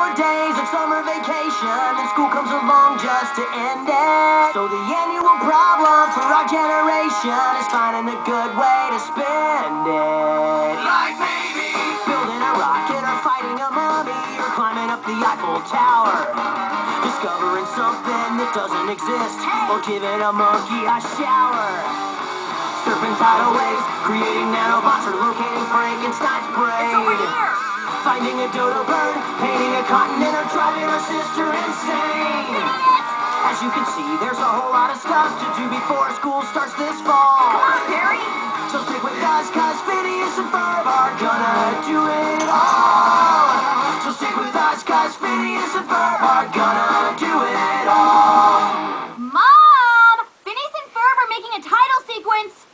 Four days of summer vacation, and school comes along just to end it. So the annual problem for our generation is finding a good way to spend it. Like maybe Building a rocket or fighting a mummy or climbing up the Eiffel Tower. Discovering something that doesn't exist or giving a monkey a shower. Surfing tidal waves, creating nanobots or locating Frankenstein's brain. over here. Finding a dodo bird, see there's a whole lot of stuff to do before school starts this fall. Come on, Perry! So stick with us, cause Phineas and Ferb are gonna do it all. So stick with us, cause Phineas and Ferb are gonna do it all. Mom! Phineas and Ferb are making a title sequence.